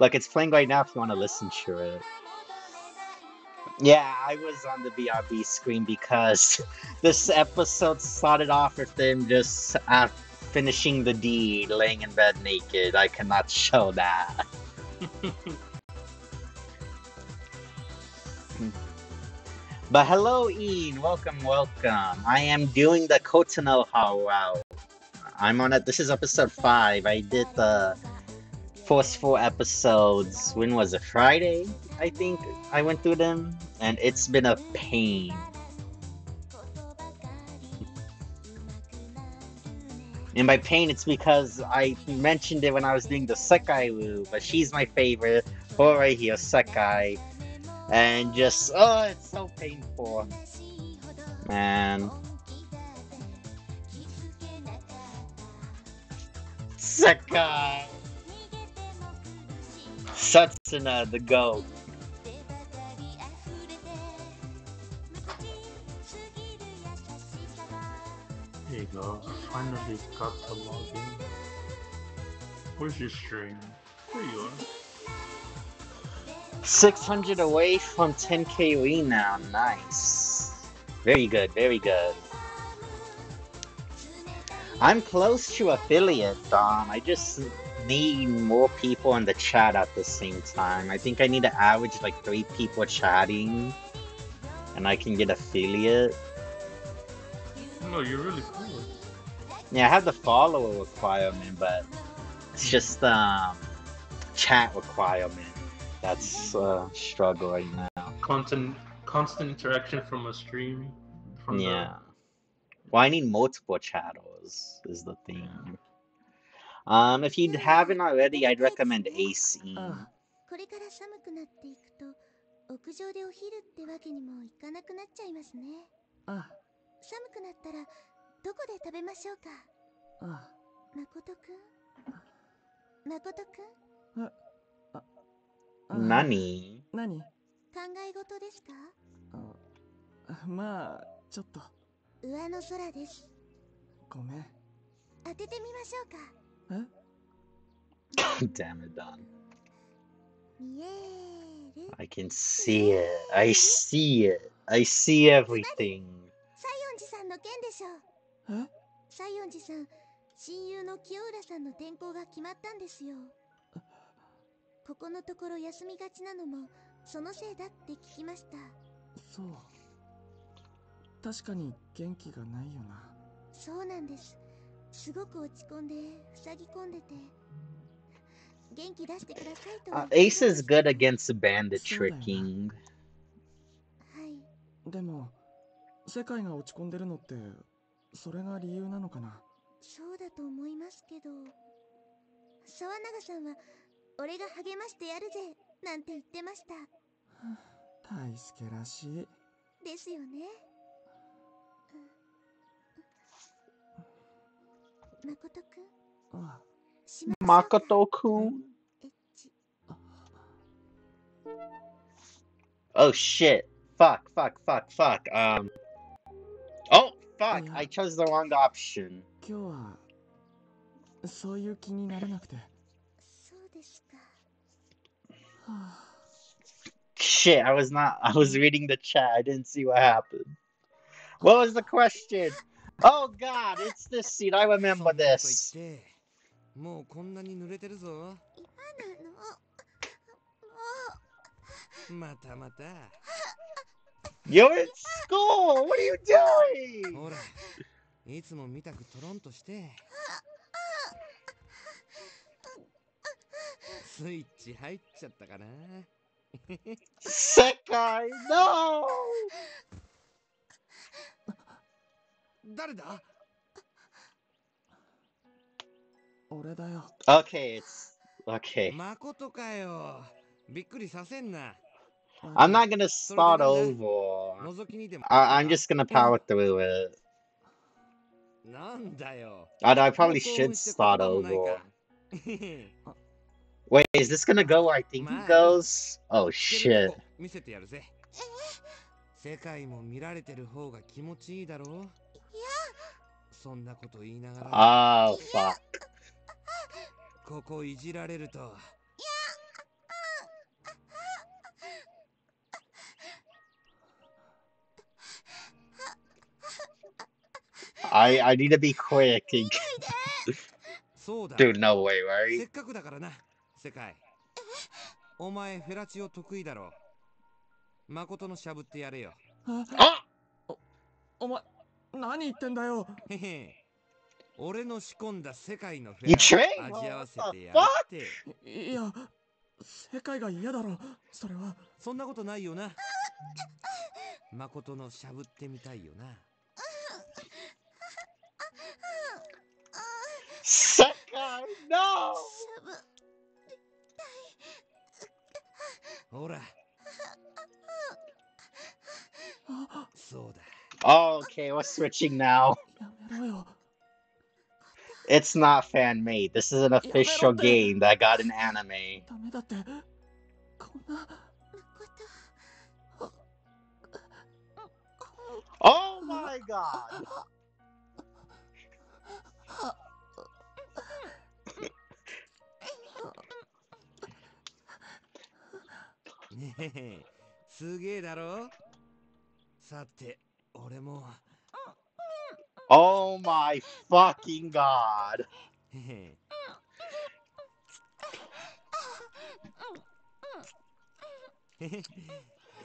Look, it's playing right now if you want to listen to it. Yeah, I was on the BRB screen because this episode started off with them just uh, finishing the deed, laying in bed naked. I cannot show that. but hello, Ian. Welcome, welcome. I am doing the Kotono Wow. I'm on it. This is episode five. I did the first four episodes. When was it? Friday, I think. I went through them, and it's been a pain. And by pain, it's because I mentioned it when I was doing the Sekai Woo, but she's my favorite. Her right here, Sekai. And just, oh, it's so painful. Man. Sekai! Satsuna, the goat. There you go. Finally got to log in. Where's your stream? There you are. 600 away from 10k we now. Nice. Very good, very good. I'm close to affiliate, Dom. I just need more people in the chat at the same time. I think I need to average like three people chatting, and I can get affiliate. No, you're really cool. Yeah, I have the follower requirement, but it's just um chat requirement. That's uh struggle right now. Constant, constant interaction from a stream. From Yeah. Well, I need multiple channels is the thing. Um, if you haven't already, I'd recommend AC. これから寒くなっていくと屋上でお昼ってわけにもいかなくなっちゃいますね。あ。寒くなったらどこで食べましょうか？あ。誠くん？誠くん？あ。何？何？考え事ですか？あまあちょっと。上の空です。ごめん。当ててみましょうか？え？God damn it, Don. I can see it. I see it. I see everything. 西園寺さんの件でしょ。うえ西園寺さん親友の清浦さんの転校が決まったんですよ。ここのところ休みがちなのもそのせいだって聞きました。そう。確かに元気がないよな。そうなんですすごく落ち込んで塞ぎ込んでて元気出してくださいと。は Uh, Ace is good against bandit tricking. はい。でも世界が落ち込んでるのってそれが理由なのかな？そうだと思いますけど沢永さんは俺が励ましてやるぜなんて言ってました。大輔らしい。ですよね Makoto-kun. エッチ Oh shit. Fuck, fuck, fuck, fuck. Um. Oh, fuck. Yeah. I chose the wrong option. 今日はそういう気にならなくて、はそうですかあ、 Shit, I was not. I was reading the chat. I didn't see what happened. What was the question? Oh god, it's this scene. I remember this. 言ってもうこんなに濡れてるぞあのもまたまた You're in school. What are you doing? ほらいつも見たくトロンとしてスイッチ入っちゃったかな Sekai, no. 誰だ俺だよ Okay, it's okay. 誠かよびっくりさせんな I'm not gonna start Sorry, over. 覗きにでも I- I'm just gonna power through it. なんだよ I, I probably もう興 should 奮して start 言葉もない over. か Wait, is this gonna go where I think My- it goes? Oh 聞ける shit. とこ見せてやるぜ世界も見られてる方が気持ちいいだろういや そんなこと言いながら。ああ、ファ。ここいじられると。I I need to be quick. Dude, no way, right? せっかくだからな、世界。お前フェラチオ得意だろ。誠のしゃぶってやれよ。お、お前。何言ってんだよ。へへ。俺の仕込んだ世界のフェを味わわせてやって。いや世界が嫌だろ。それは。そんなことないよな。誠のしゃぶってみたいよな!しゃぶほら。あ。そうだ Oh, okay, we're switching now. It's not fan made. This is an official game that got an anime. Oh my god! ねえすげえだろさて俺も Oh my fucking god! へへへへ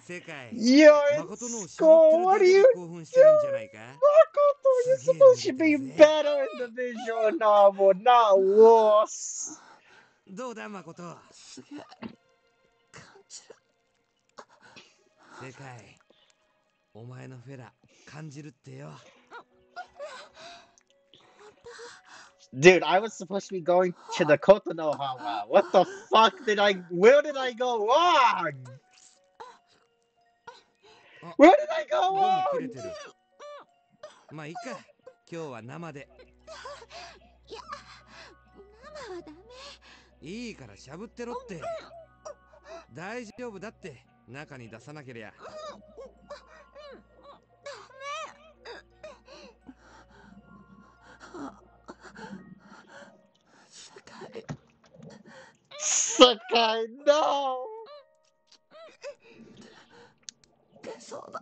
世界 Yo, 誠のを it's しゃぶって Skull, what are るだけ you で興奮してるんじゃないか Makoto, you're supposed to be better in the visual novel, not worse. どうだ誠すげえ感じる世界お前のフェラ 感じるってよ Dude, I was supposed to be going to the Kotonohama. What the fuck did I? Where did I go wrong? Where did I ゴ go ム wrong? まあいいか今日は生で生はダメいいからしゃぶってろって大丈夫だって中に出さなけりゃ世界 Sakai, no. 出そうだ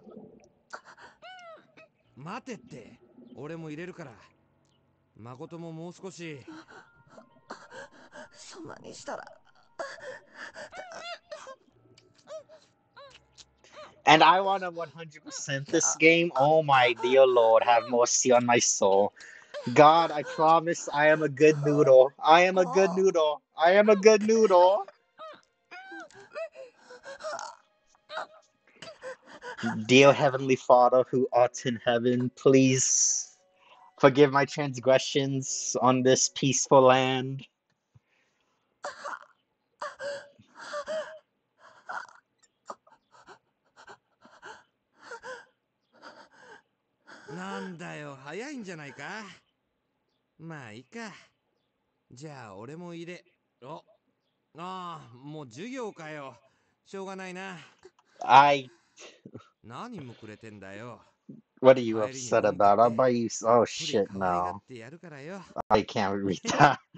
待てって俺も入れるから誠ももう少しそんなにしたら And I want to 100% this game. Oh my dear lord, have mercy on my soul. God, I promise I am a good noodle. I am a good noodle. I am a good noodle. Dear Heavenly Father who art in heaven, please forgive my transgressions on this peaceful land. まあいいかじゃあ俺も入れおああもう授業かよしょうがないな I. 何もくれてんだよ What are you 帰りに upset ゴム about? 買 I'll って buy you. Oh プリ shit, 可愛が no. ってやるからよ I can't read that.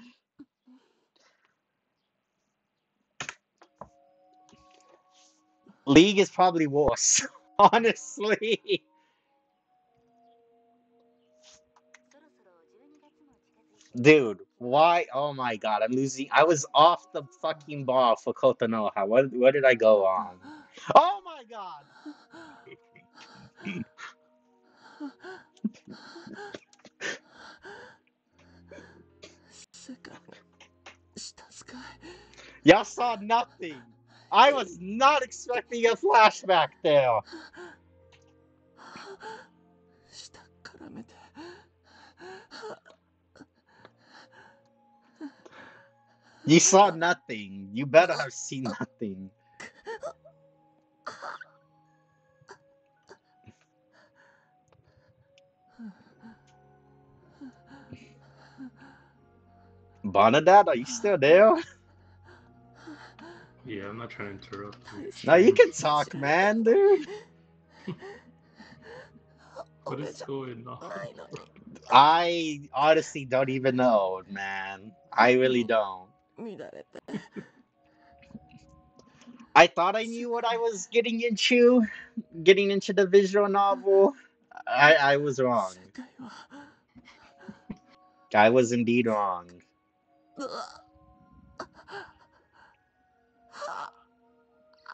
League is probably worse, honestly. Dude, why? Oh my god, I'm losing. I was off the fucking ball for Kotonoha. What, what did I go on? Oh my god! Y'all saw nothing. I was not expecting a flashback there. You saw nothing. You better have seen nothing. Bonadad, are you still there? Yeah, I'm not trying to interrupt you. No, you can talk, man, dude. what is going on? I honestly don't even know, man. I really don't. 乱れて I thought I knew what I was getting into, getting into the visual novel. I, I was wrong. 世界は I was indeed wrong. うわは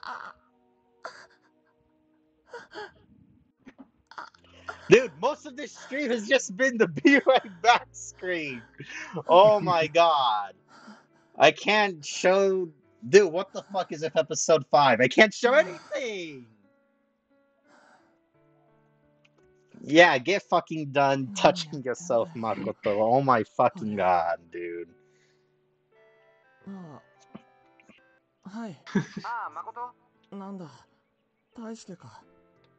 あ Dude, most of this stream has just been the be right back screen. Oh my god. I can't show. Dude, what the fuck is if episode 5? I can't show anything! Yeah, get fucking done touching yourself, Makoto. Oh my fucking god, dude. ああはいああ誠なんだ大輔か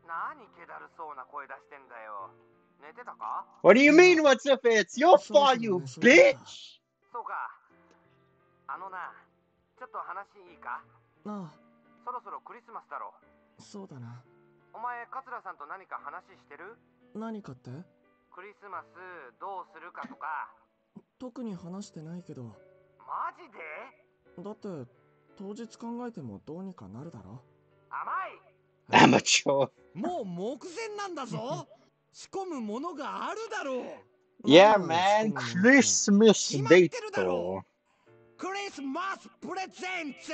何気だるそうな声出してんだよ寝てたか What do you mean, what's if it's your fault, you bitch? そうか あのなちょっと話いいか？なあ。そろそろクリスマスだろ。そうだな。お前桂さんと何か話してる？何かって？クリスマスどうするかとか。特に話してないけど。マジで？だって当日考えてもどうにかなるだろ。甘い！Amateur. もう目前なんだぞ。仕込むものがあるだろう。Yeah, man. Christmas date. ろクリスマスプレゼンツ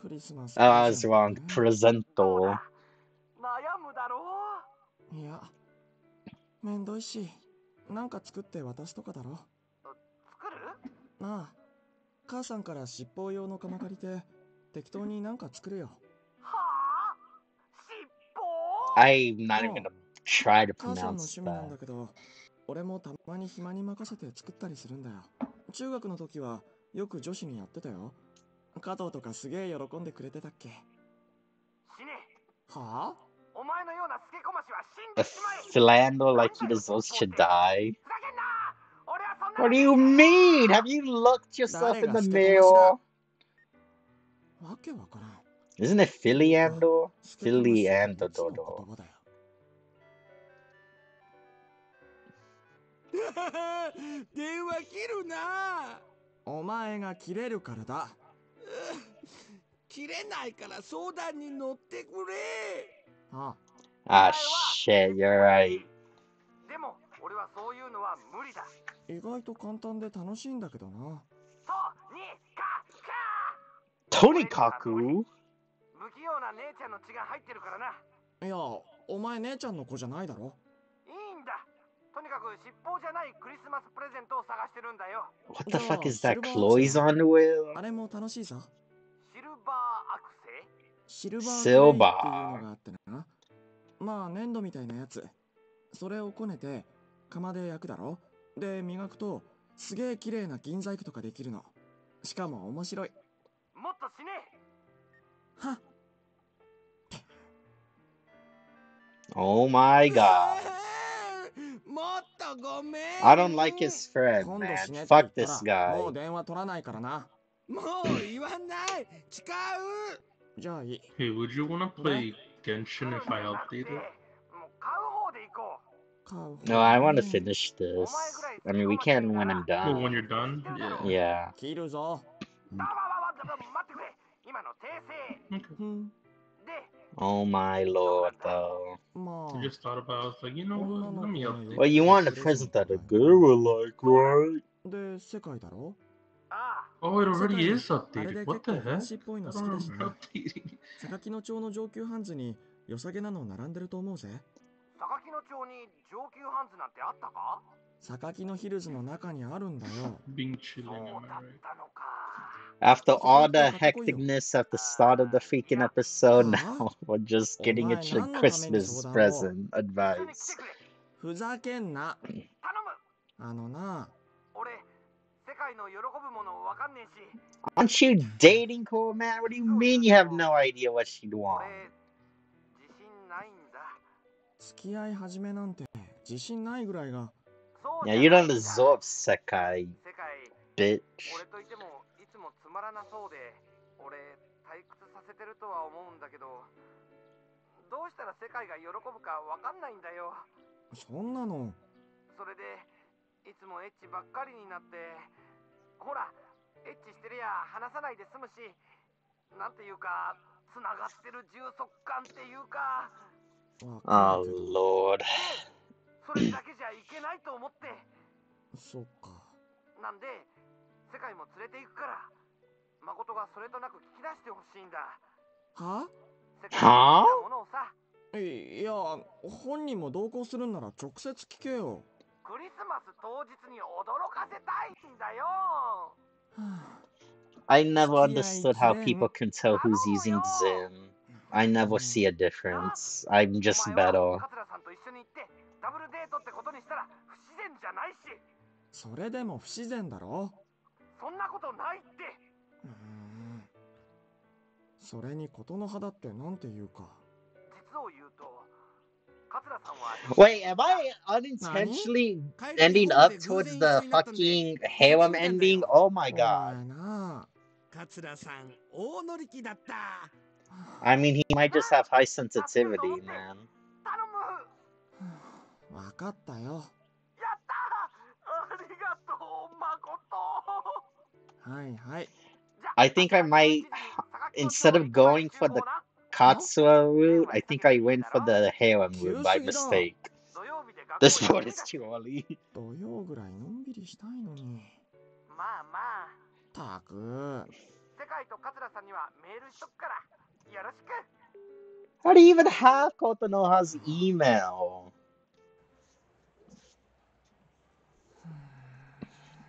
クリスマス I was プ wrong. レゼン Presento. 悩むだろトねいやめんどいしなんか作って渡すとかだろ作る？なあ母さんから尻尾用の釜借りて適当になんか作るよはあ？尻尾 I'm not even Oh. gonna try to 母さんの pronounce 趣味なん that. だけど俺もたまに暇に任せて作ったりするんだよ中学の時はよく女子にやってたよ加藤とかすげえ喜んでくれてたっけ死ねはあお前のようなスケコマシは死んでしまえ Philando like he deserves to die. What do you mean? Have you looked yourself in the mirror? わけわからん Isn't it Philiando? スケコマシ Philly って and いつの Dodo. 電話切るなお前が切れるからだ。切れないから相談に乗ってくれ。あ Ah, shit, you're right. でも俺はそういうのは無理だ。意外と簡単で楽しいんだけどな。とにかく Tonikaku? 不器用な姉ちゃんの血が入ってるからな。いやお前姉ちゃんの子じゃないだろ。いいんだとにかく尻尾じゃないクリスマスプレゼントを探してるんだよ。What the fuck is that? Chloe's underwear? あれも楽しいさ。シルバーアクセ？シルバーシルバークレイっていうのがあってな。まあ粘土みたいなやつ。それをこねて釜で焼くだろ？で磨くとすげえ綺麗な銀細工とかできるの。しかも面白い。もっと死ね！は Oh my god. もっとごめん I don't like his friend, 今度 man. 死ねって言 Fuck った this らも guy. う電話取らないからなもう言わない誓うじゃあいい Hey, would you want to play Genshin if I updated? もう買う方で行こう買う方 No, I want to ね finish this. I mean, we can when I'm Well, done. when you're done? Yeah. Yeah. 切るぞわわわわわ待ってくれ今の訂正 Okay. Oh my lord, though. ま I あ just thought about it. I was like, you know what? Let me update. Well, you want a present that a girl will like, right? で世界だろあ Oh, it 世 already 界 is updated. で What 結 the heck? シーっぽい I don't remember な updating. 榊の町の上級ハンズに良さげなの並んでると思うぜあ榊の町に上級ハンズなんてあったか榊のヒルズの中にあるんだよそうだっ?たのか After all the hecticness at the start of the freaking episode, now we're just getting each a Christmas present 一緒に来 advice. てくれふざけんな頼むあのな俺世界の喜ぶものわかんねえし Aren't you dating her, man? What do you mean you have no idea what she'd 俺 want? 自信ないんだ付き合い始めなんて自信ないぐらいがそう Yeah, じゃ you ない don't んだ deserve Sekai, 世界 bitch. つまらなそうで俺退屈させてるとは思うんだけどどうしたら世界が喜ぶかわかんないんだよ。そんなの。それでいつもエッチばっかりになってほらエッチしてりゃ話さないで済むしなんていうかつながってる充足感っていうか。Oh lord. それだけじゃいけないと思って。そっか。なんで世界も連れて行くから誠がそれとなく聞き出してほしいんだ。は？世界の好きなものをさ。いいや本人も同行するんなら直接聞けよ。クリスマス当日に驚かせたいんだよ。I never understood how people can tell who's using Zen. I never see a difference. I'm just better. 桂さんと一緒に行ってダブルデートってことにしたら不自然じゃないし。それでも不自然だろ。そんなことないってうーんそれにことの葉だってなんていうか実を言うと桂さんは Wait, am I unintentionally ending up towards the fucking harem ending? Oh my お god. 前な桂さん大乗り気だった。 I mean, he might just have high sensitivity, man. 頼むわかったよやったーありがとう誠はいはいじゃ I think I might, instead of going for the Katsura route, I think I went for the Harem route by mistake. This board is too early. How do you even have Kotonoha's email?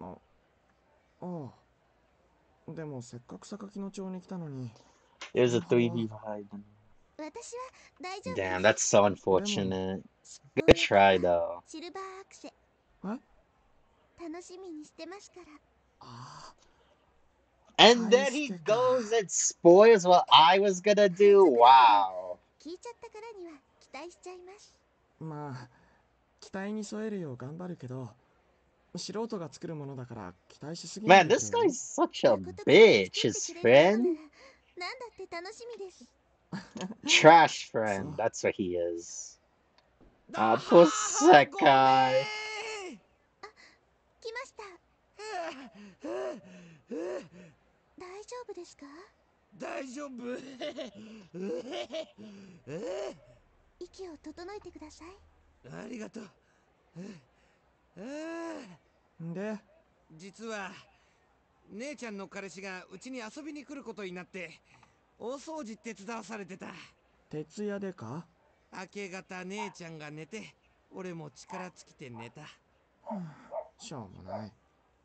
あああでもせっかく榊の町に来たのに There's a Oh. 3D vibe. 私は大丈夫 Damn, です that's so unfortunate. すっ Good ごい try though. シルバーアクセえ楽しみにしてますからあ And then he goes and spoils what I was gonna do. Wow. 聞いちゃったからには期待しちゃいますあまあ期待に添えるよう頑張るけど 素人が作るものだから期待しすぎない Man, で this くれよ guy's such a 誠君が bitch. 作 His ってくれる friend? のならなんだって楽しみです Trash friend. That's what he is. あポッサカイ来ました大丈夫ですか？大丈夫 息を整えてくださいありがとうで？実は姉ちゃんの彼氏がうちに遊びに来ることになって大掃除手伝わされてた。徹夜でか？明け方姉ちゃんが寝て俺も力尽きて寝た。しょうもない。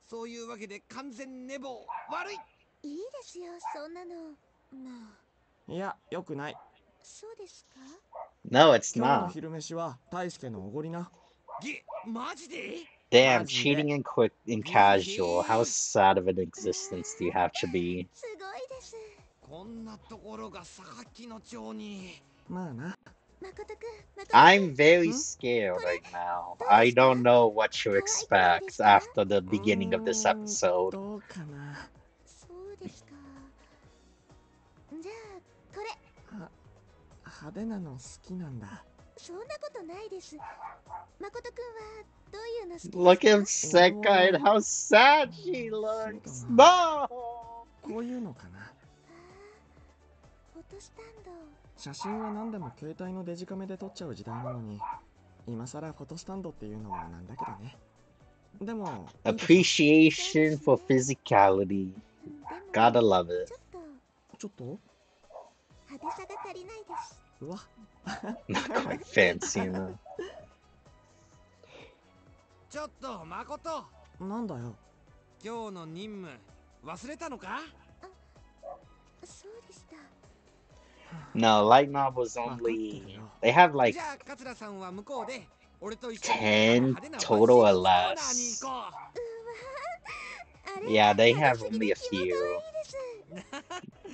そういうわけで完全寝坊悪い。いいですよそんなの。まあ。いやよくない。そうですか？No, it's 今日の not. 昼飯は大輔のおごりな Damn, Maji, cheating in quick in casual. How sad of an existence do you have to be? すごいですこんなところが榊の町にまあな誠くん誠くん I'm very scared right now. I don't know what to expect after the beginning of this うーん episode. Look at Sekai and how sad she looks. No! こういうのかな？フォトスタンド。写真は何でも携帯のデジカメで撮っちゃう時代なのに今さらフォトスタンドっていうのもなんだけどね。でも Appreciation for physicality. Gotta love ち it. ちょっと派手さが足りないです。うわ not quite fancy enough. No, light novels ah, only. They have like 10 total or. Yeah, they have only a few.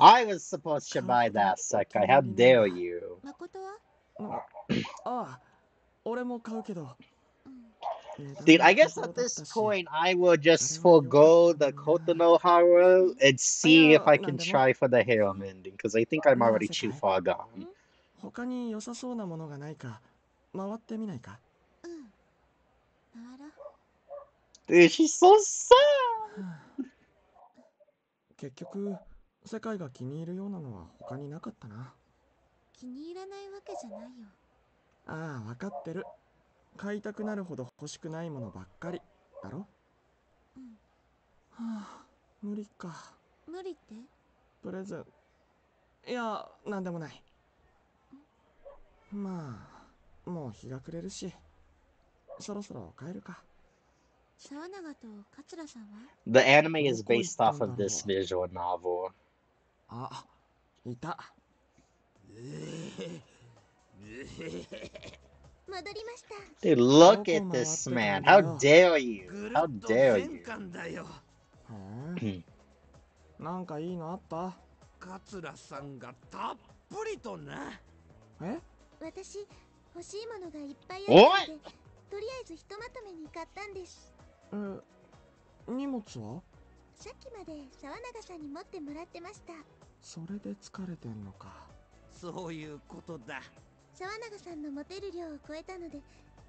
I was supposed to buy that, Sakai. How dare you? Dude, I guess at this point I will just forego the Kotono Haru and see if I can try for the harem ending, because I think I'm already too far gone. Dude, she's so sad! 結局世界が気に入るようなのは他になかったな。気に入らないわけじゃないよ。ああ分かってる。買いたくなるほど欲しくないものばっかり。だろ？うん。はあ無理か。無理って？プレゼン。いやなんでもない。まあもう日が暮れるしそろそろ帰るか The anime is based off of this visual novel. あいた。戻りました。Dude, look at this man. How dare you? How dare 全 you? なんかいいのあった？桂さんがたっぷりとなえ？私欲しいものがいっぱいおいあるのでとりあえずひとまとめに買ったんですえ荷物は？さっきまで沢永さんに持ってもらってました。それで疲れてんのか。そういうことだ。沢永さんの持てる量を超えたので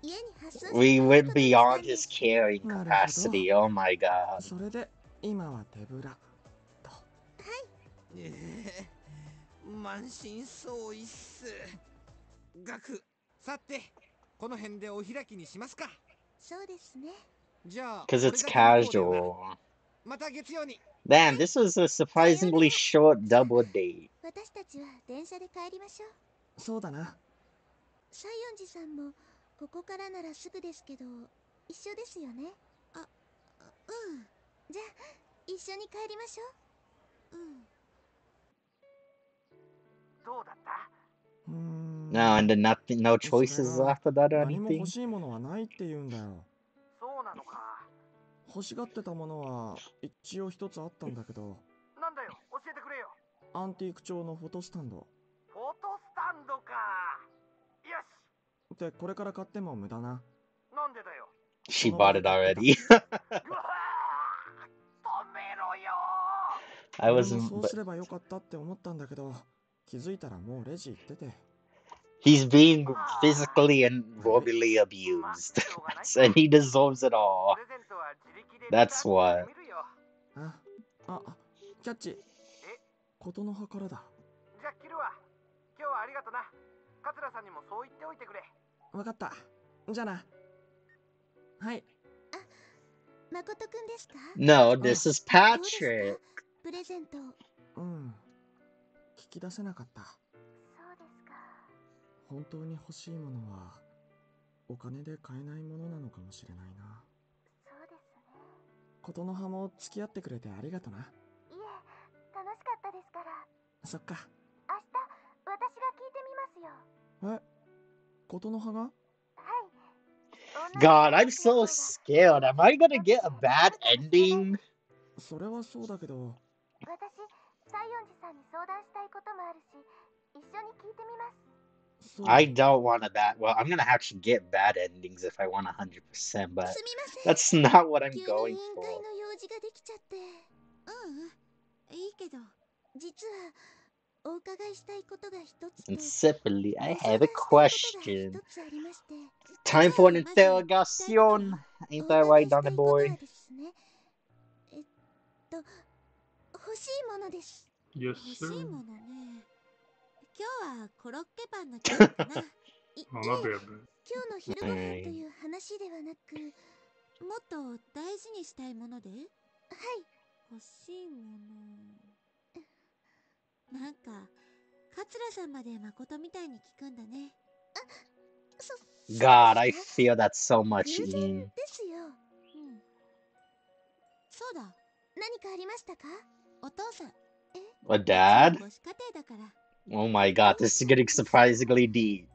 家に発送して We went beyond で his す carrying capacity. Oh my god. それで今は手ぶらと。ええ満身創痍っす。ガクさてこの辺でお開きにしますか。そうですね Because it's casual. Man, this was a surprisingly short double date. No, and then nothing, no choices after that or anything. なのか。欲しがってたものは一応一つあったんだけど。なんだよ。教えてくれよ。アンティーク調のフォトスタンド。フォトスタンドか。よし。でこれから買っても無駄な。なんでだよ。She bought it already. I 俺 was. もそうすればよかったって思ったんだけど気づいたらもうレジ行ってて He's being physically and verbally abused. and he deserves it all. プレゼントは自力で That's what. 見るよあああキャッチことの葉からだじゃあ切るわ今日はありがとな桂さんにもそう言っておいてくれわかったじゃあなはい誠くんですか No, this is どうです Patrick. かプレゼントうん聞き出せなかったそうですか 本当に欲しいものはお金で買えないものなのかもしれないな。そうですね。ことの葉も付き合ってくれてありがとな。いえ楽しかったですから。そっか。明日私が聞いてみますよ。え？ことの葉が？はい。God, I'm so scared. Am I gonna get a bad ending? それはそうだけど。私西園寺さんに相談したいこともあるし一緒に聞いてみます I don't want a bad. Well, I'm gonna actually get bad endings if I want 100%, but すみません that's not what I'm 急に going 委員 for. 会の用事ができちゃってううんいいけど実はお伺いしたいことが一つと And simply, I ご have 相 a 談したいことが question. 一つありまして Time for an まず聞きたいこと interrogation. お Ain't that 伺 right, いしたい Donny ことは boy? ですねえっと欲しいものです Yes, 欲し sir. いものね 今日はコロッケパンの気分かな 今日の？昼ご飯という話ではなくもっと大事にしたいもので？はい。欲しいもの。なんか桂さんまで誠みたいに聞くんだね。あそ God, I feel that so much. ですよ、そうだ。何かありましたか？お父さん。A dad? 母子家庭だから Oh my god, this is getting surprisingly deep.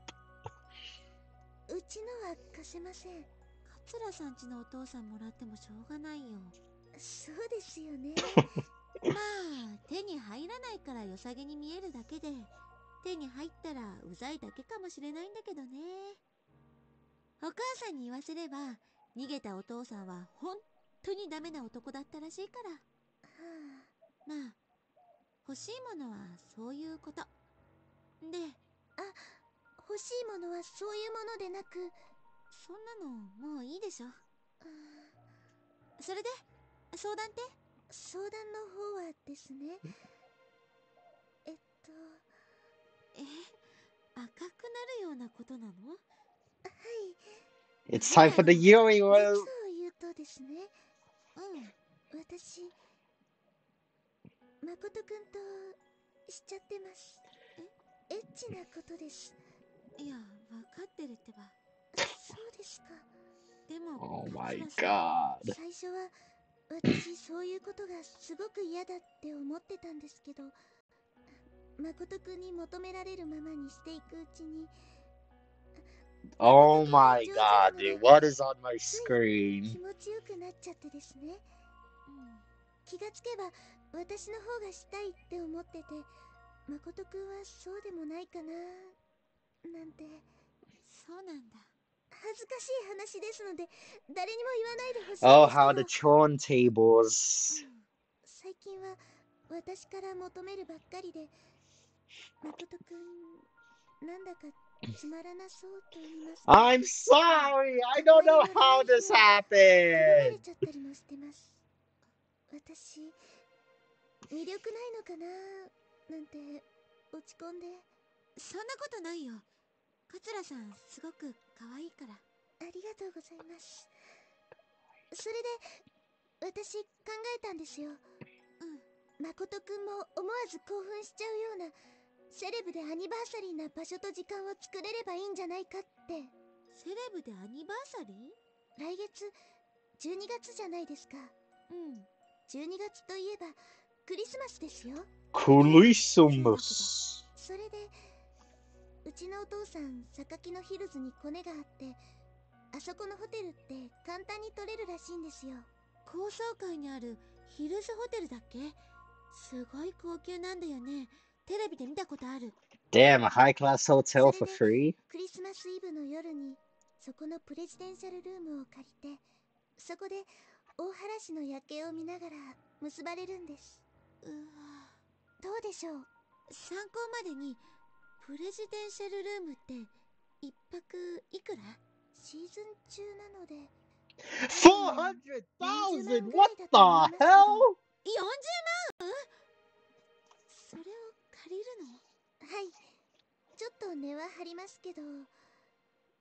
うちのは貸せません。桂さんちのお父さんもらってもしょうがないよ。そうですよね。まあ手に入らないから良さげに見えるだけで手に入ったらうざいだけかもしれないんだけどね。お母さんに言わせれば逃げたお父さんは本当にダメな男だったらしいから。はまあ欲しいものはそういうことであ欲しいものはそういうものでなくそんなのもういいでしょ。うんそれで相談って？相談の方はですね。え？っとえ？赤くなるようなことなの？はい。It's time for the Yuri 実 world. を言うとですね。うん。私誠くんとしちゃってますエッチなことですいや分かってるってばそうですかでも Oh my god. 最初は私そういうことがすごく嫌だって思ってたんですけど誠くんに求められるままにしていくうちに Oh my god, dude. What is on my 気 screen? 持ちよくなっちゃってですねうん気がつけば私の方がしたいって思ってて誠くんはそうでもないかななんてそうなんだ恥ずかしい話ですので誰にも言わないでほしいんですけ Oh, ど how the turntables. 最近は私から求めるばっかりで誠くんなんだかつまらなそうと言いますか I'm sorry. I don't know how this 頼まれ happened. ちゃったりもしてます私魅力ないのかな なんて落ち込んで。そんなことないよ。桂さんすごく可愛いから。ありがとうございます。それで私考えたんですよ。うん。誠くんも思わず興奮しちゃうようなセレブでアニバーサリーな場所と時間を作れればいいんじゃないかって。セレブでアニバーサリー？来月12月じゃないですか。うん。12月といえばクリスマスですよ Christmas. それでうちのお父さん榊のヒルズにコネがあってあそこのホテルって簡単に取れるらしいんですよ。高層階にあるヒルズホテルだっけ？すごい高級なんだよね。テレビで見たことある。Damn, a high class hotel for free? クリスマスイブの夜にそこのプレジデンシャルルームを借りてそこで大原市の夜景を見ながら結ばれるんです。うわどうでしょう？参考までにプレジデンシャルルームって一泊いくら？シーズン中なので。400,000? What the hell? 40万それを借りるの？はい。ちょっと値は張りますけど。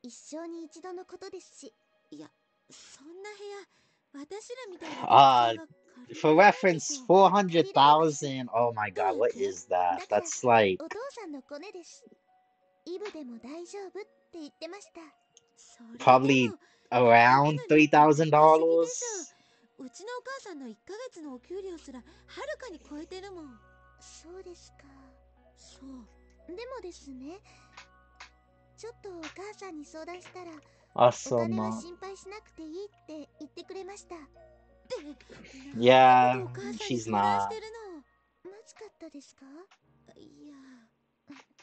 一生に一度のことですし。いやそんな部屋私らみたいなあー学生が借り for reference, 400,000. Oh my god, what is that? That's like. Probably around $3,000. Ah, so. お母さんの1ヶ月のお給料すらはるかに超えてるもんそうですかそうでもですねちょってい。いって言ってくれましたで Yeah, なんでお母さんに she's not. まずかったですか？のいや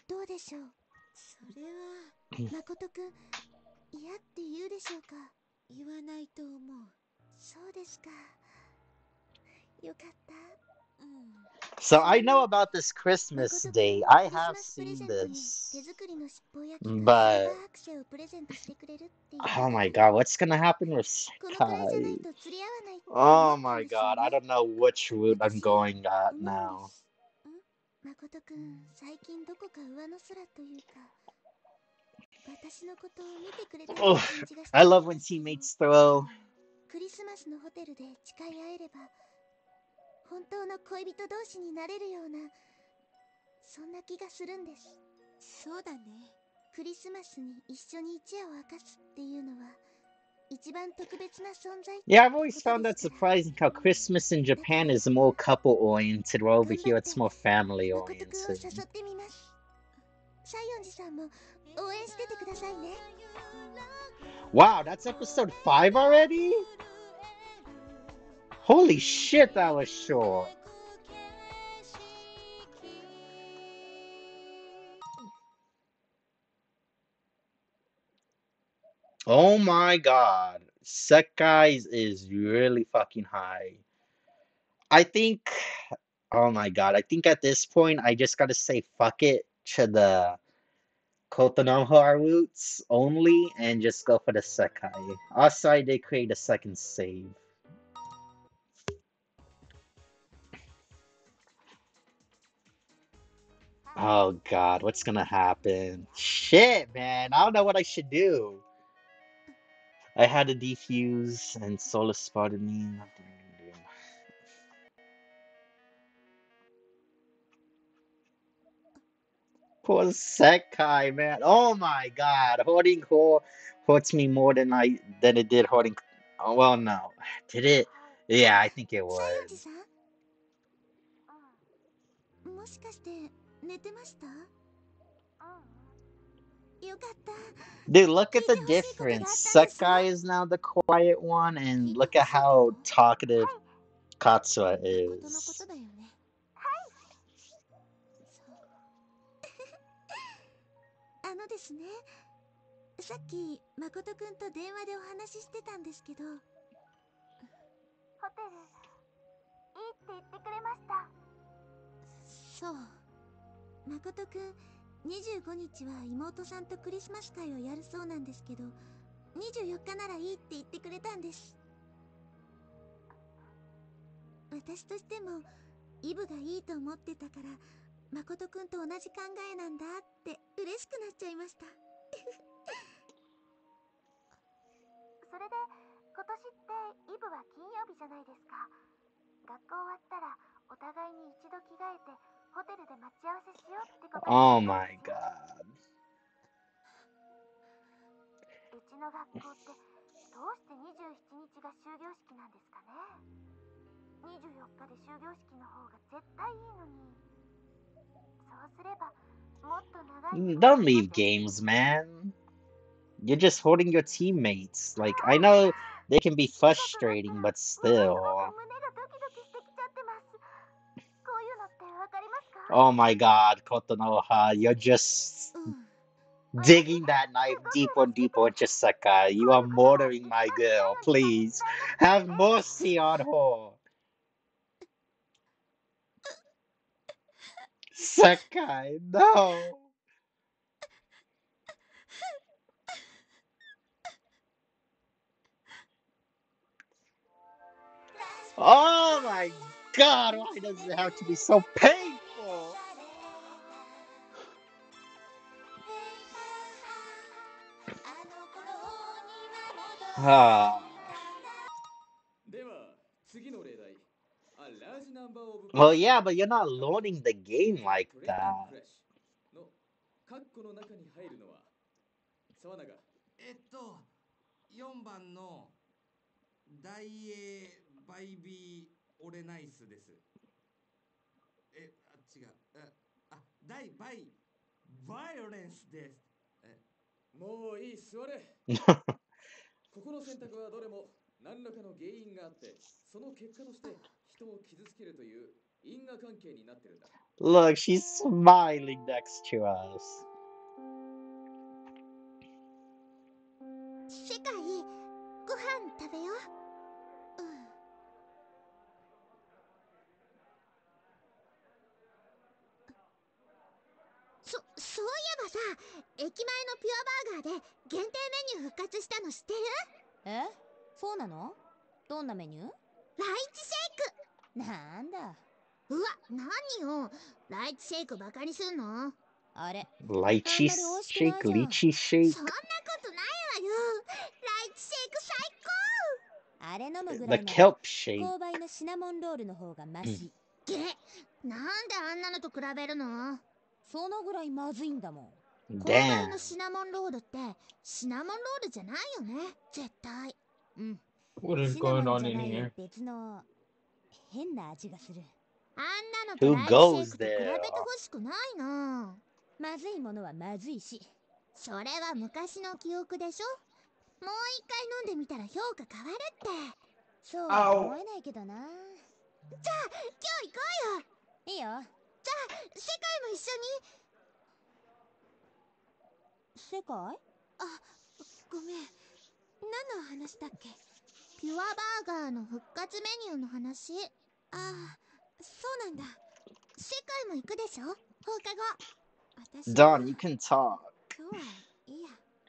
どうでしょう。それは誠くん嫌って言うでしょうか？言わないと思う。そうですか。よかった。うん So I know about this Christmas day. I have seen this. But Oh my god, what's gonna happen with Sky? Oh my god, I don't know which route I'm going at now. Oh, I love when teammates throw 本当の恋人同士になれるようなそんな気がするんですそうだねクリスマスに一緒に一夜を明かすっていうのは一番特別な存在 Yeah, I've always found that surprising how Christmas in Japan is more couple oriented, while over here it's more family oriented. ってみます西園寺さんも応援しててくださいね Wow, that's episode 5 already? Holy shit, that was short. Oh my god. Sekai's is really fucking high. I think, oh my god, I think at this point I just gotta say fuck it to the Kotonoha roots only and just go for the Sekai. Also, I did create a second save. Oh god, what's gonna happen? Shit, man, I don't know what I should do. I had to defuse and Solus spotted me. Nothing I can do. Poor Sekai, man. Oh my god, hoarding core hurts me more than I than it did hoarding. Oh, well, no, did it? Yeah, I think it 西園 would. 寺さんもしかして 寝てましたよかった Dude, look at the difference. Sekai is now the quiet one, and look at how talkative Katsua is. 誠くん25日は妹さんとクリスマス会をやるそうなんですけど24日ならいいって言ってくれたんです。私としてもイブがいいと思ってたから誠くんと同じ考えなんだって嬉しくなっちゃいました。それで今年ってイブは金曜日じゃないですか。学校終わったらお互いに一度着替えて Oh my god. Don't leave games, man. You're just holding your teammates. Like, I know they can be frustrating, but still, Oh my god, Kotonoha, you're just digging that knife deeper and deeper into. You are murdering my girl. Please, have mercy on her. Sakai, no. Oh my god, why does it have to be so painful? は次の例題あ。ラージナンバーオブ Well, yeah, but you're not loading the game like that. のカッコの中に入るのは沢永えっと4番の大英バイビーオレナイスです。えあ違う。ああ大バイバイオレンスです。もういい座れここの選択はどれも何らかの原因があってその結果として人を傷つけるという因果関係になってるんだ Look, she's smiling next to us. 世界ご飯食べよう駅前のピュアバーガーで限定メニュー復活したの知ってる？え？そうなの？どんなメニュー？ライチシェイなんだ？クうわ何よ？ライチシェイクバカにすんの？あれ。Lychee shake, lychee shake. そんなことないわよ。ライチシェイク最あれ飲むぐらいなら kelp shake. 購買のシナモンロールの方がマシ、高げなんであんなのと比べるの？そのぐらいまずいんだもん購買 Damn. のシナモンロールってシナモンロールじゃないよね絶対うん。What is going ン on in here? 別の変な味がする。あんなのドライブシェイクと比べ?てほしくないなまずいものはまずいし。それは昔の記憶でしょもう一回飲んでみたら評価変わるってそうは思えないけどな。じゃあ今日行こうよいいよ。じゃあ世界も一緒に世界？ごめん。何の話だっけ？ピュアバーガーの復活メニューの話。ああそうなんだ。世界も行くでしょ？放課後。私 Don, you can talk. 今日はいいや。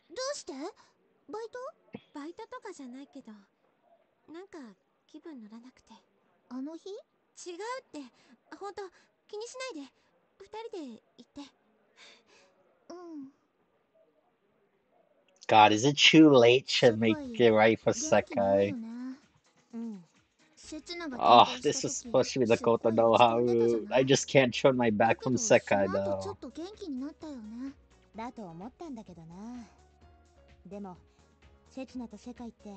どうして？バイト？バイトとかじゃないけど。なんか気分乗らなくて。あの日？違うって。ほんと気にしないで。二人で行ってうん God, is it too late to make it right for Sekai? Oh, this was 時 supposed to be the すっごい Koto 落 no Haru. な I い just can't turn my だ back from そ Sekai though. っと元気になったよねだと思ったんだけどな。でも、刹那と世界って、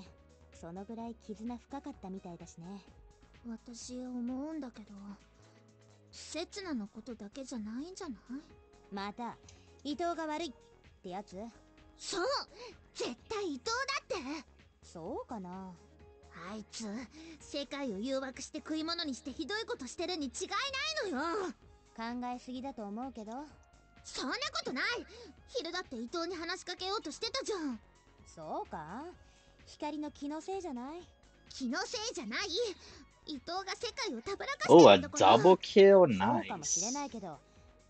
そのぐらい絆深かったみたいだしね。私思うんだけど刹那のことだけじゃないんじゃない？また、伊藤が悪いってやつ？そう絶対伊藤だって。そうかな。あいつ世界を誘惑して食い物にしてひどいことしてるに違いないのよ。考えすぎだと思うけど、そんなことない。昼だって伊藤に話しかけようとしてたじゃん。そうか。光の気のせいじゃない？気のせいじゃない？伊藤が世界をたぶらかして Oh, る a んだから。double kill? そうかもしれ.ないけど、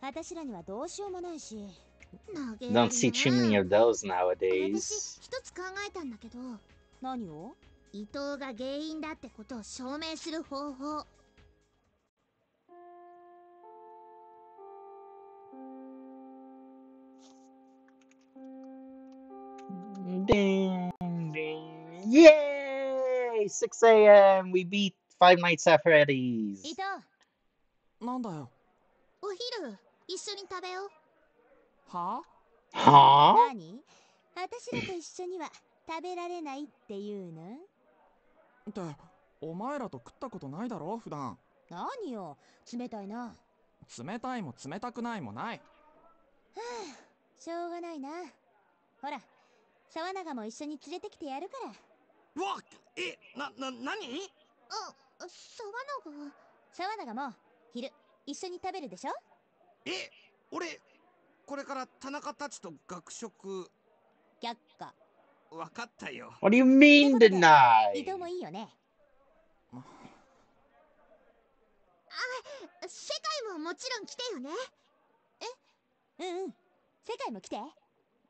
私らにはどうしようもないし。Don't see too な many of those 私 nowadays. 一つ考えたんだけど何を伊藤が原因だってことを証明する方法 Ding, ding. Yay! 6 a.m. We beat Five Nights at 伊 Freddy's. 藤なんだよお昼一緒に食べようは？Huh? 何？私らと一緒には食べられないっていうの？ってお前らと食ったことないだろ普段。何よ？冷たいな。冷たいも冷たくないもない。しょうがないな。ほら沢永も一緒に連れてきてやるから。わえなな何？あ沢永？沢永も昼一緒に食べるでしょ？え俺これから田中たちと学食。却下わかったよ。What do you mean で deny? 伊藤もいいよね。世界ももちろん来てよね。うんうん。世界も来て？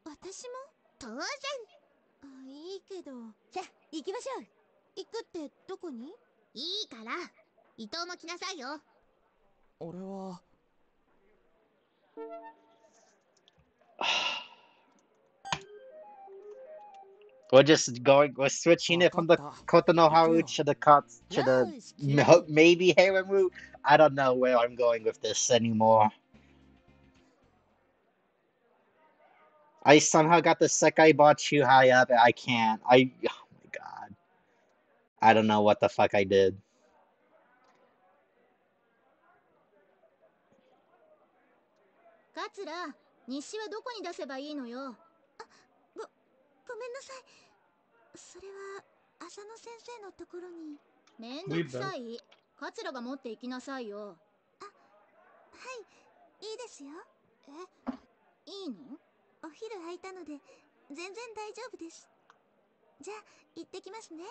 私も？当然。あいいけど。さあ行きましょう。行くってどこに？いいから。伊藤も来なさいよ。俺は We're just going. We're switching it from the Kotonoharu to the Kot to the maybe Harem. I don't know where I'm going with this anymore. I somehow got the Sekai bar too high up. I can't. I. Oh my god. I don't know what the fuck I did. 桂日誌はどこに出せばいいのよ？あごごめんなさい。それは浅野先生のところに。めんどくさい？桂が持って行きなさいよ。あはい。いいですよ。え？いいの？お昼空いたので全然大丈夫です。じゃあ行ってきますね。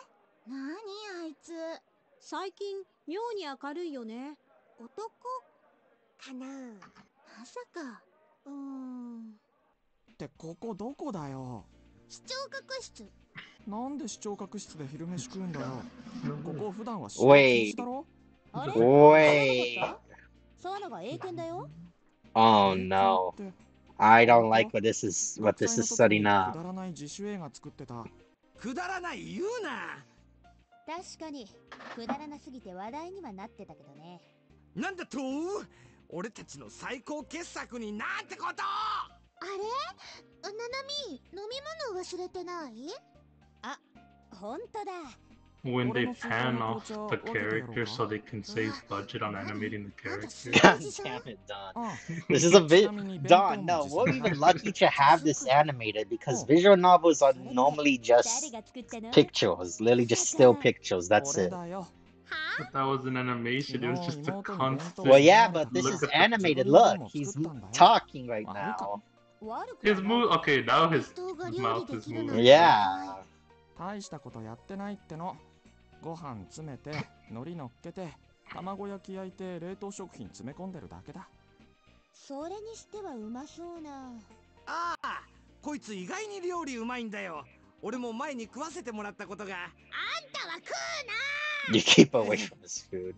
なにあいつ？最近妙に明るいよね。男？かなまさかうーん。ってここどこだよ。視聴覚室。なんで視聴覚室で昼飯食うんだよ。ここ普段は視お聴い禁止だろ？あれ？Wait. 沢永英検だよ？Oh no. I don't like what this is. What this is setting く up. だらない自主映画作ってた。くだらない言うな。確かに。くだらなすぎて話題にはなってたけどね。なんだと？俺たちの最高傑作になんてことあれななみ飲み物忘れてない 本当だ When they pan off the character so they can save budget on animating the character. God damn it, Don. This is a bit Don. No, we're even lucky to have this animated because visual novels are normally 誰 just が作ったの pictures, literally just still pictures. That's 俺 it. But that was an animation. It was just a constant. Well, yeah, but this is animated. Look, he's talking right now. His move. Okay, now his mouth is moving. に Yeah. 大したことやってないってのご飯詰めて海苔乗っけて卵焼き焼いて冷凍食品詰め込んでるだけだそれにしてはうまそうなああこいつ意外に料理うまいんだよ俺も前に食わせてもらったことが。あんたは食う You keep away from his food.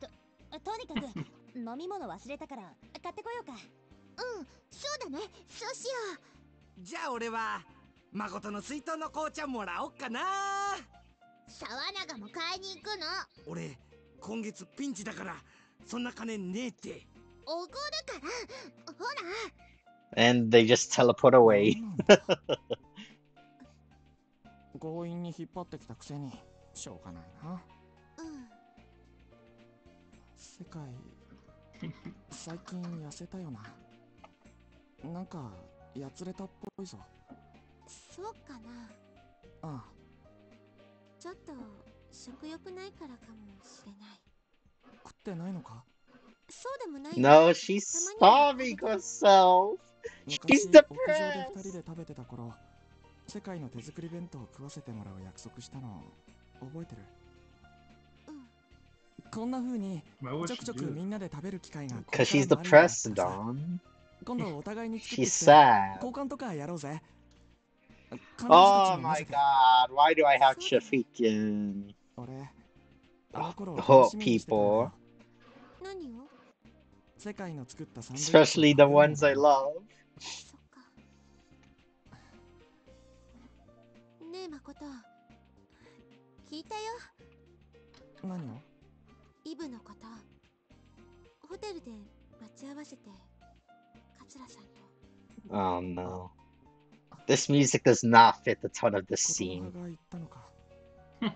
とにかく飲み物忘れたから買ってこようか。なうんそうだね。そうしよじゃあ俺は誠の水筒の紅茶もらおっかな。う沢永も買いに行くの？俺今月ピンチだからそんな金ねえって。おごるから。ほら。And they just teleport away. 強引に引っ張ってきたくせにしょうがないな。うん。世界最近痩せたよな。なんかやつれたっぽいぞ。そうかな。あちょっと食欲ないからかもしれない。あ食ってないのか？そうでもない。No, she's starving herself. 昔 She's 屋上で depressed. 二人で食べてた頃世界の手作り弁当を食わせてもらう約束したの。覚えてる？うん。こんな風にちょくちょくみんなで食べる機会が Because she's depressed, Don. 今度お互いに作ってき She's て sad. 交換とかやろうぜ。Oh my god, why do I have たのよ people, 世界の作った especially the ones I love? そっかねえ誠聞いたよ。何をイブのこと。ホテルで待ち合わせて桂さんと。Oh no. This music does not fit the tone of this 言 scene. 葉が言ったのか。う ん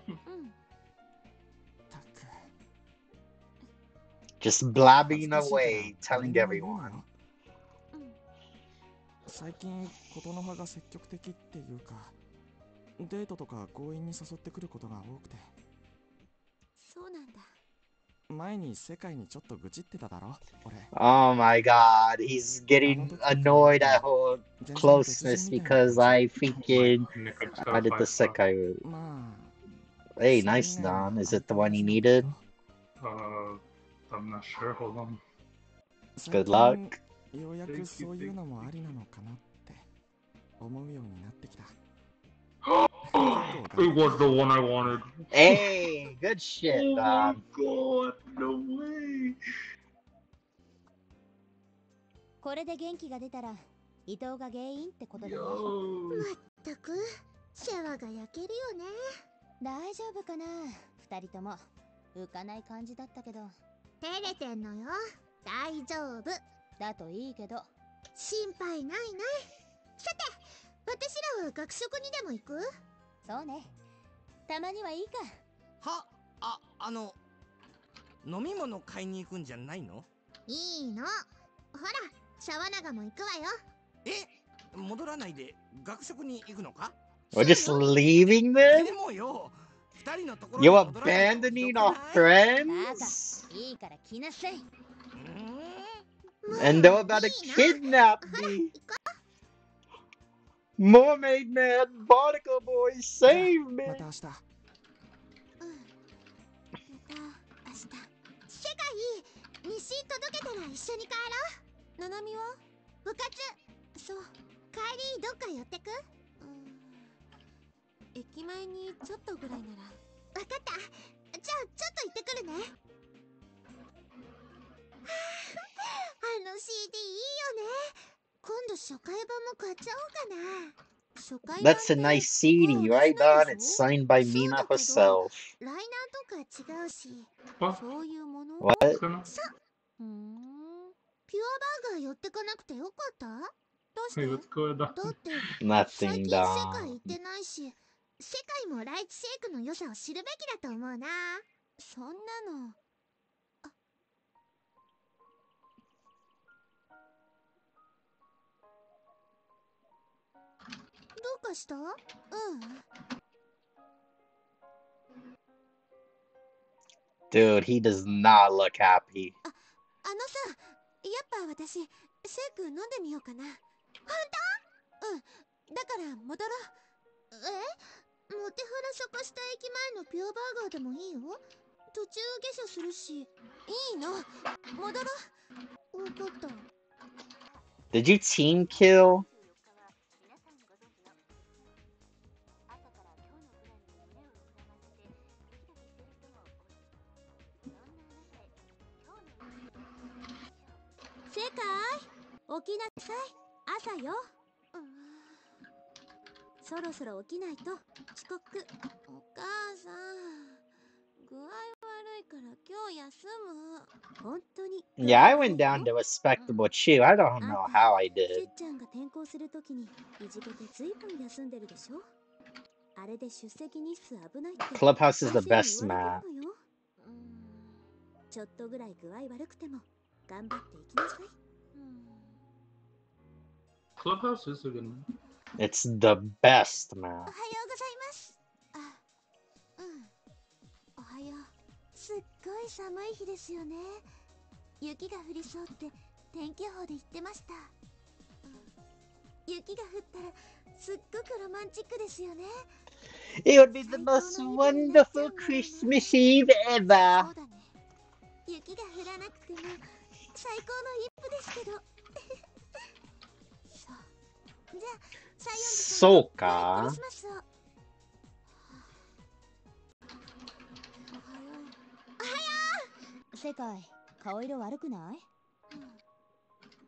Just blabbing away, telling everyone. 最近琴の葉が積極的っていうかデートとか強引に誘ってくることが多くてそうなんだ前に世界にちょっと愚痴ってただろ俺 Oh my god, he's getting annoyed at her closeness because I freaking I did the. まあ Hey, nice ね Don. Is it the 相 one 変 you needed? Uh, I'm not sure. Hold on. 最 Good 近 luck. ようやくそういうのもありなのかなって思うようになってきた It was the one I wanted. Hey, good shit, Oh my god, no way. これで元気が出たら伊藤が原因ってことだね。Yo. ったくシャワーが焼けるよね。大丈夫かな？二人とも浮かない感じだったけど。照れてんのよ。大丈夫。だといいけど。心配ないない。さて私らは学食にでも行く？そうね。たまにはいいか。はああの飲み物買いに行くんじゃないの？いいの。ほらシャワナガも行くわよ。え戻らないで学食に行くのか？We're just leaving で them? もよ二人のところ You abandoning ひ our friends? いいから来なさい。うーん？And they're about to kidnap me. Mermaid man, Barnacle boy, save me. また明日。うんまた明日。世界日誌届けたら一緒に帰ろう。ななみは部活。そう。帰りどっか寄ってく？うん。駅前にちょっとぐらいなら。わかった。じゃあちょっと行ってくるね。はああの CD いいよね今度初回版も買っちゃおうかな初回版 That's a nice CD, right, Don? It's signed by Mina herself. ライナーとか違うし What? そういうもの？What? かな？ふーんピュアバーガー寄ってかなくてよかった？どうして？on? だって最近世界.行ってないし世界もライチシェイクの良さを知るべきだと思うなそんなのうかしたうん Dude, he does not look happy. あのさやっぱ私シェイク飲んでみようかな本当うんだから戻ろうえモテハラ坂下駅前のピュアバーガーでもいいよ途中下車するしいいの戻ろう分かった Did you team kill? 起きなさい。朝よ。そろそろ起きないと。遅刻。お母さん。具合悪いから今日休む。本当に。Yeah, I went down to respectable chew. I don't know how I せ did. っちゃんが転校するときにいじけてずいぶん休んでるでしょ？あれで出席日数危ないって。Clubhouse is the best map. ちょっとぐらい具合悪くても頑張っていきなさい Clubhouse is a good one. It's the best お map. はようございます。あうん。おはよう。すっごい寒い日ですよね。雪が降りそうって天気予報で言ってました。雪が降ったらすっごくロマンチックですよね。It would be the most wonderful Christmas Eve そ ever. うだね。雪が降らなくても最高の一歩ですけどそうか。おはよ世界顔色悪くない？う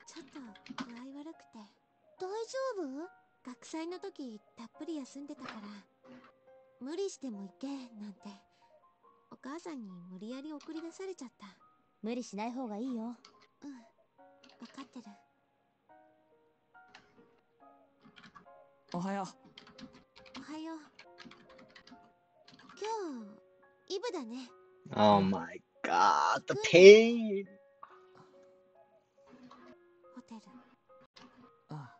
ちょっと具合悪くて。大丈夫？学祭の時たっぷり休んでたから。無理しても行けなんて。お母さんに無理やり送り出されちゃった。無理しない方がいいよ。うん。分かってるおはよおはよう。今日イブだね。Oh my god, the pain. ホテル。うあ。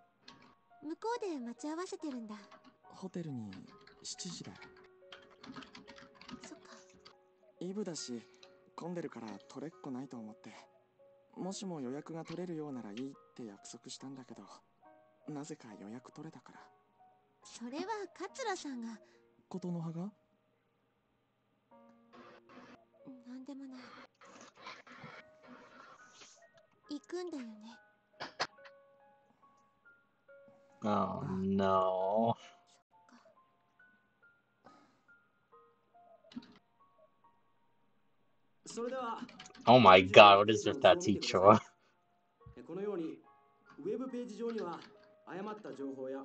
向こうで待ち合わせてるんだ。ホテルに7時だよ。そっか。イブだし混んでるから取れっこないと思って。もしも予約が取れるようならいいって約束したんだけどなぜか予約取れたからそれは桂さんが。琴の葉が？なんでもない。行くんだよね。Oh no. それでは Oh my god, what is with that teacher? このようにウェブページ上には誤った情報や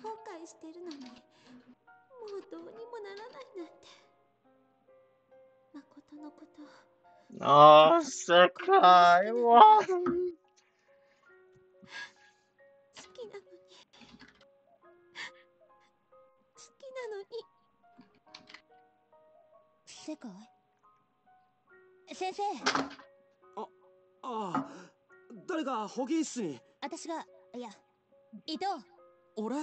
後悔してるのにもうどうにもならないなんて。誠のこと。Oh, Sakai, why? 好きなのに。好きなのに。世界？先生。ああ誰か保健室に。私がいや伊藤。俺？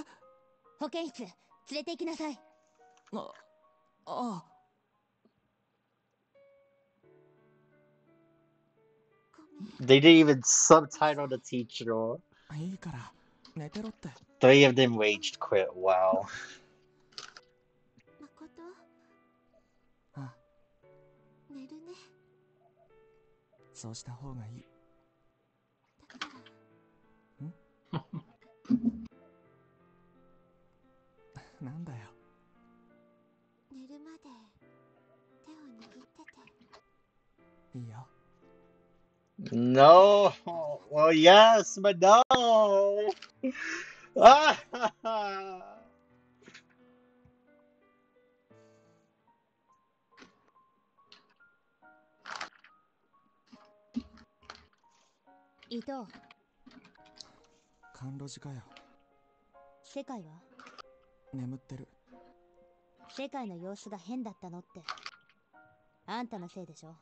保健室連れて行きなさいああごめん They didn't even subtitle the teacher. いいから寝てろって Three of them raged quit. Wow. 誠あ寝るねそうした方がいい No. Well, yes, but no. Ah! 伊藤甘露寺かよ世界は？眠ってる世界の様子が変だったのってあんたのせいでしょ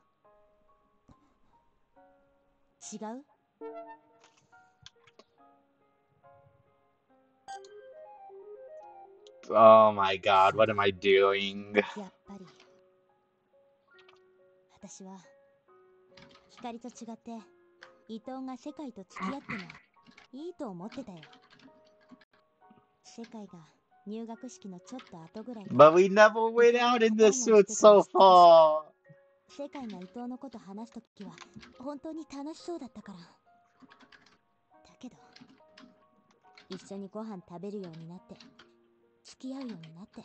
違う Oh my god, what am I doing? やっぱり私は光と違って伊藤が世界と付き合ってもいいと思ってたよ世界が入学式のちょっと後ぐらいから But we never went out in this suit so far. 世界が伊藤のこと話すときは本当に楽しそうだったから。だけど一緒にご飯食べるようになって付き合うようになって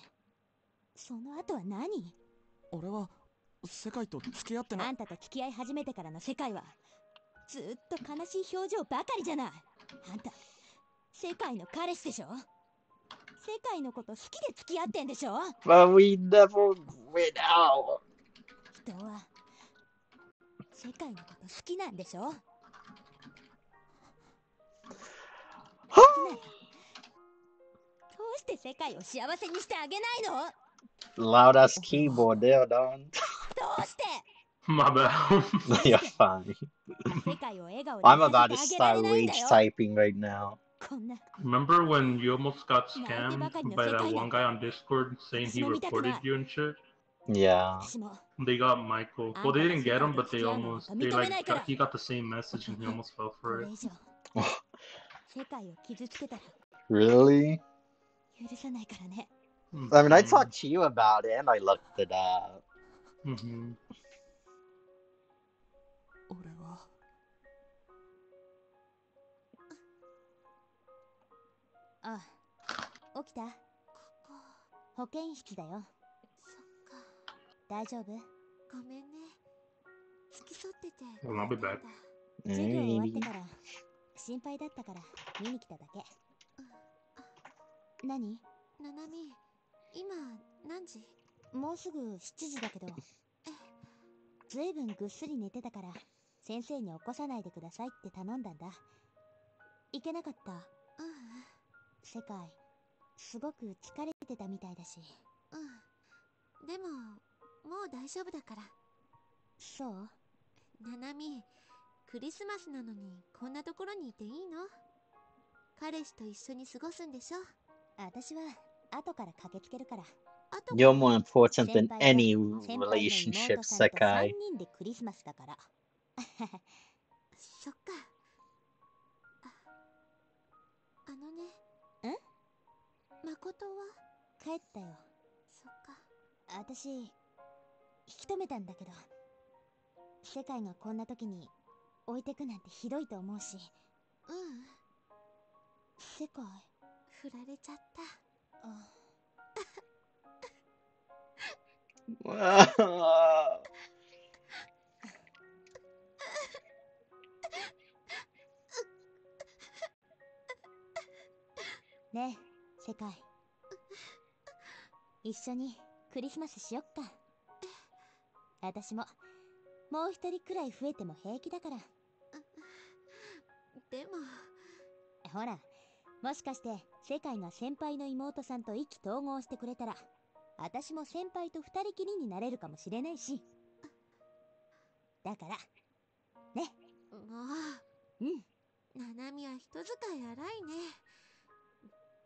その後は何？俺は世界と付き合ってなあんたと付き合い始めてからの世界はずっと悲しい表情ばかりじゃない。あんた世界の彼氏でしょ？世界のこと好きで付き合ってんでしょ？But we never went out. 人は世界のこと好きなんでしょ好きならどうして世界を幸せにしてあげないの Loud ass keyboard there, Don. どうして My bad. You're fine. 世界を笑顔で I'm さ about せ to てあげら start れないん rage だよ typing right now. こんな Remember when you almost got 泣いて scammed ばかりの by 世 that 界な one ん guy だ on Discord saying he 私も見たくない reported you and shit? Yeah. 私も They got Michael. あ Well, んた they が didn't 世 get 界 him, と but 付 they き合うのなん almost か they 認め like ないから got, he got the same message and he almost fell こ for れ it. 以上世界を傷つけたら Really? 許さないからね I mean, I Mhm. talked to you about it and I looked it up. Mhm. 俺はああ起きたここ保健室だよそっか 大丈夫？ごめんね。付き添ってて。I'll be back. だ授業終わって.から心配だったから見に来ただけ。何？ななみ今何時？もうすぐ7時だけど。ずいぶんぐっすり寝てたから先生に起こさないでくださいって頼んだんだ。行けなかった。うん。世界すごく疲れてたみたいだし。うん。でももう大丈夫だから。そう？ななみクリスマスなのにこんなところにいていいの？彼氏と一緒に過ごすんでしょ？私は後から駆けつけるから。You're more important 先 than 輩と any 先輩の relationship, 妹さんと3 Sakai. 人でクリスマスだから。そっか。ああのね。ん誠は？帰ったよ。そっか。私引き止めたんだけど世界がこんな時に置いてくなんてひどいと思うし。うん。世界振られちゃった。あ。Ah. ねえ世界。一緒にクリスマスしよっか私ももう一人くらい増えても平気だから。でも。ほらもしかして世界が先輩の妹さんと意気投合してくれたら私も先輩と二人きりになれるかもしれないし。だからね。もう。んうななみは人使い荒いね。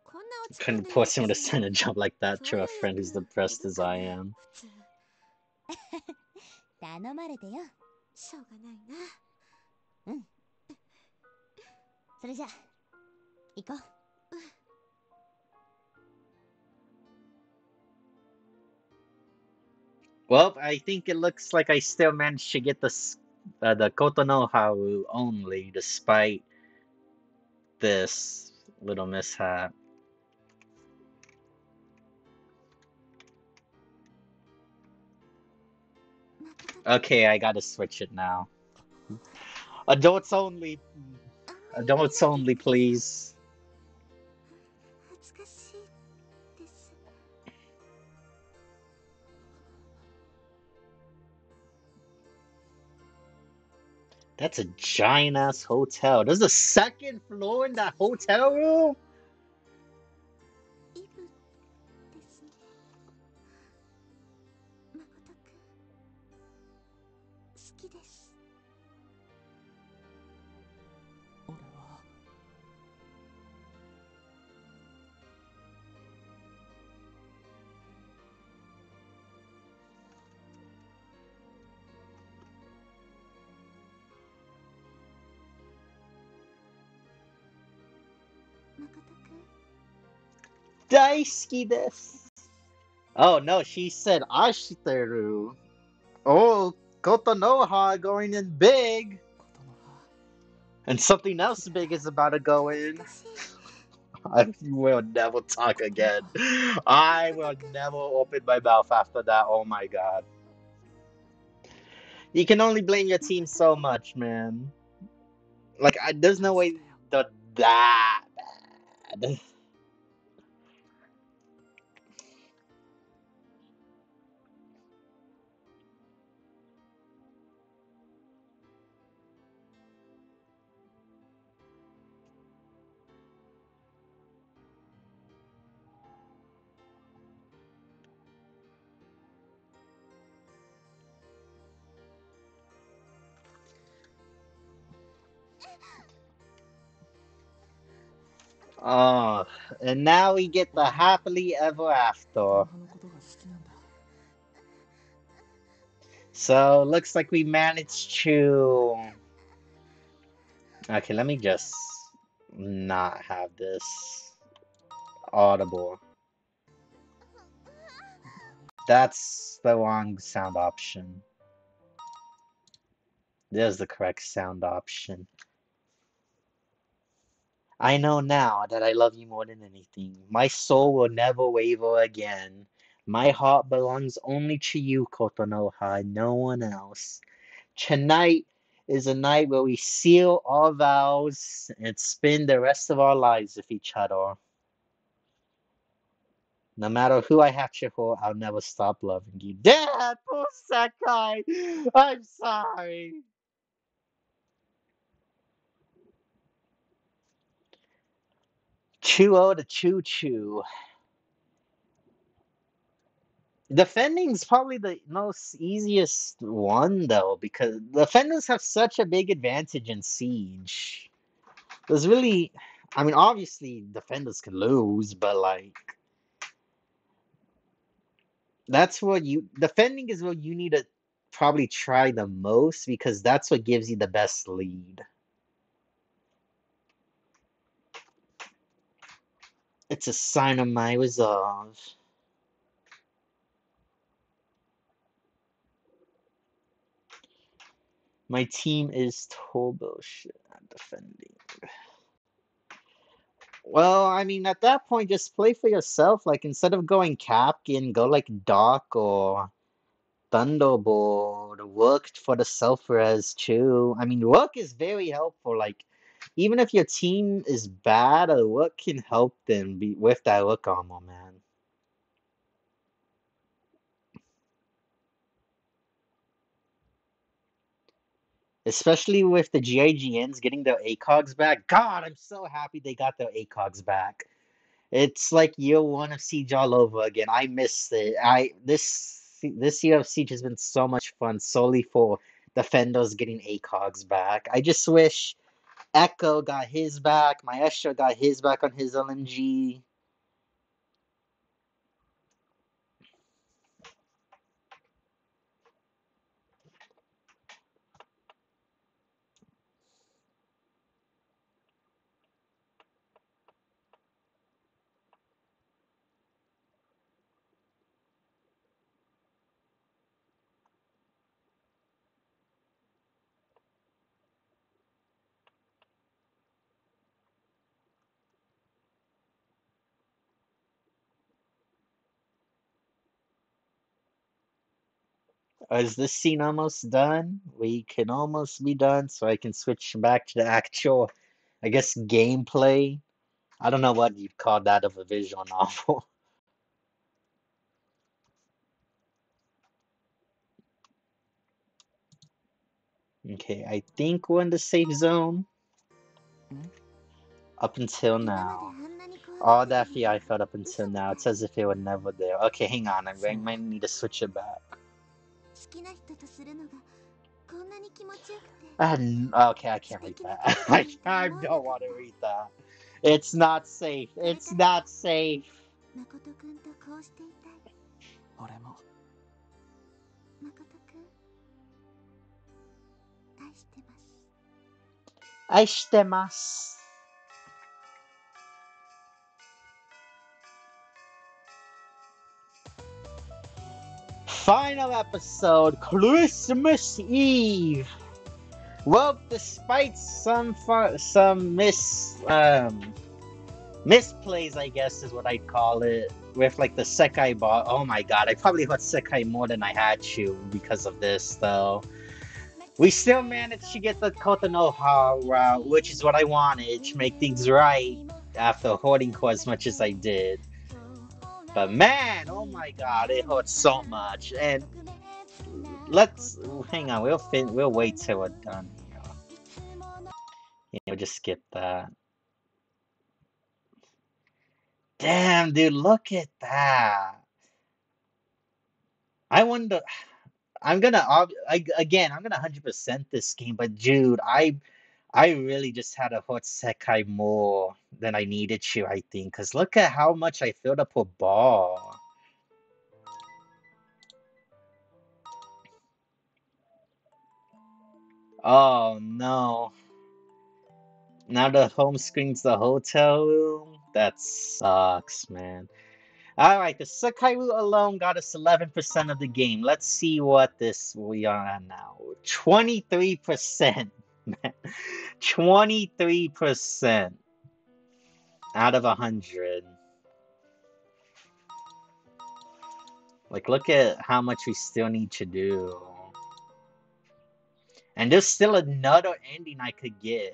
こんな落ち Couldn't force him to 私 send a job like that to い a う friend who's depressed い as I な am. 普通頼まれてよしょうがないなそれじゃ行こう Well, I think it looks like I still managed to get the s- uh, the Kotonoha only, despite this little mishap. Okay, I gotta switch it now. Adults only. Adults only, please. That's a giant ass hotel. There's a second floor in that hotel room. daisuki this. Oh no, she said Ashiteru. Oh, Kotonoha going in big. And something else big is about to go in. I will never talk again. I will never open my mouth after that. Oh my god. You can only blame your team so much, man. Like, I, there's no way they're that bad. Oh, and now we get the happily ever after. So looks like we managed to. Okay, let me just not have this audible. That's the wrong sound option. There's the correct sound option. I know now that I love you more than anything. My soul will never waver again. My heart belongs only to you, Kotonoha, no one else. Tonight is a night where we seal our vows and spend the rest of our lives with each other. No matter who I have to hold, I'll never stop loving you. Dad, poor Sakai! I'm sorry. Chuo to Choo Choo. Defending's probably the most easiest one though, because defenders have such a big advantage in siege. There's really, I mean, obviously defenders can lose, but like that's what you defending is what you need to probably try the most because that's what gives you the best lead. It's a sign of my resolve. My team is total shit at defending. Well, I mean, at that point, just play for yourself. Like, instead of going Capkin, go like Doc or Thunderbolt. Work for the res too. I mean, work is very helpful. Like, even if your team is bad, uh, a work can help them be with that look on armor, man. Especially with the GIGNs getting their ACOGs back. God, I'm so happy they got their ACOGs back. It's like year one of Siege all over again. I miss it. I this this year of Siege has been so much fun solely for defenders getting ACOGs back. I just wish Echo got his back, Maestro got his back on his LNG. Is this scene almost done? We can almost be done, so I can switch back to the actual, I guess, gameplay. I don't know what you'd call that of a visual novel. Okay, I think we're in the safe zone. Up until now. All that fear I felt up until now, it's as if it were never there. Okay, hang on, I might- need to switch it back. 好きな人とするのがこんなに気持ちよくて Ah, n- okay, I can't read that. I, I don't want to read that. It's not safe. It's not safe. 誠くんとこうしていたい俺も誠くん愛してます愛してます。Final episode, Christmas Eve. Well, despite some some miss um misplays, I guess is what I'd call it, with like the Sekai bot. Oh my god, I probably hurt Sekai more than I had to because of this, though. We still managed to get the Kotonoha route, which is what I wanted to make things right after hoarding core as much as I did. But man, oh my god, it hurts so much. And let's hang on, we'll fin- we'll wait till we're done. here. Yeah, we'll just skip that. Damn, dude, look at that. I wonder. I'm gonna I, again. I'm gonna hundred percent this game, but dude, I I really just had to hurt Sekai more than I needed to. I think, cause look at how much I filled up a ball. Oh no! Now the home screen's the hotel room. That sucks, man. All right, the Sakai route alone got us 11% of the game. Let's see what this we are now. 23%. man. 23% out of 100. Like, look at how much we still need to do. And there's still another ending I could get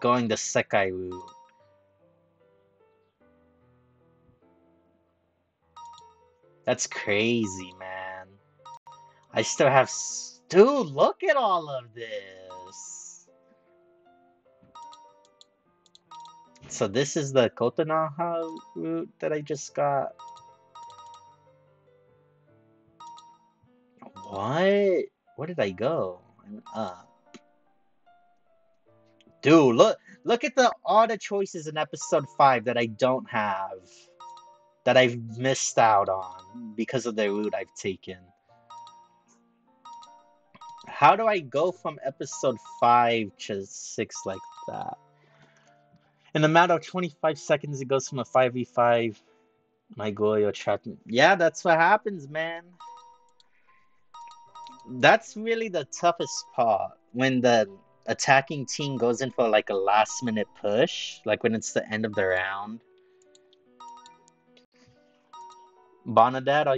going the Sekai route. That's crazy, man. I still have. Dude, look at all of this. So, this is the Kotonaha route that I just got. What? Where did I go? I went up. Dude, look look at the the choices in episode 5 that I don't have. That I've missed out on because of the route I've taken. How do I go from episode 5 to 6 like that? In a matter of 25 seconds, it goes from a 5v5. My Goyo trap. Yeah, that's what happens, man. That's really the toughest part. When the attacking team goes in for like a last minute push, like when it's the end of the round. Bonadad, are